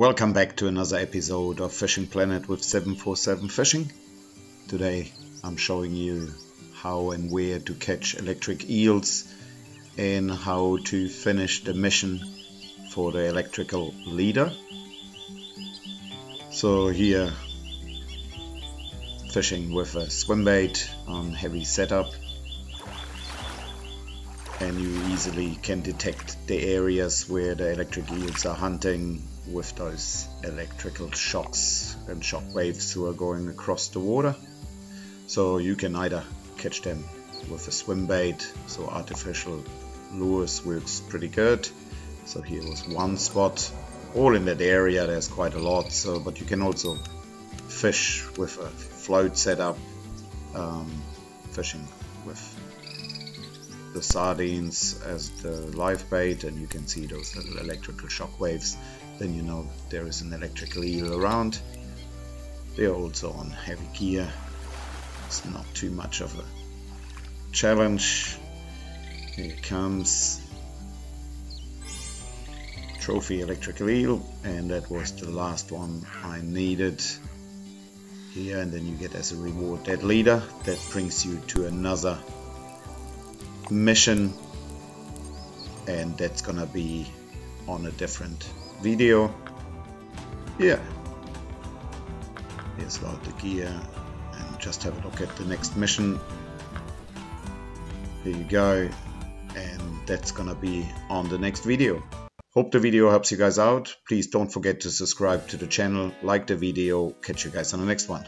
Welcome back to another episode of Fishing Planet with 747 Fishing. Today I'm showing you how and where to catch electric eels and how to finish the mission for the electrical leader. So here fishing with a swim bait on heavy setup and you easily can detect the areas where the electric eels are hunting with those electrical shocks and shock waves who are going across the water. So you can either catch them with a swim bait, so artificial lures works pretty good. So here was one spot, all in that area there's quite a lot, so but you can also fish with a float setup, um, fishing with the sardines as the live bait and you can see those little electrical shock waves. Then you know there is an electrical eel around. They're also on heavy gear it's not too much of a challenge. Here comes trophy electrical eel and that was the last one I needed here. And then you get as a reward that leader that brings you to another mission and that's gonna be on a different video. Yeah here's load the gear and just have a look at the next mission. Here you go. And that's gonna be on the next video. Hope the video helps you guys out. Please don't forget to subscribe to the channel like the video catch you guys on the next one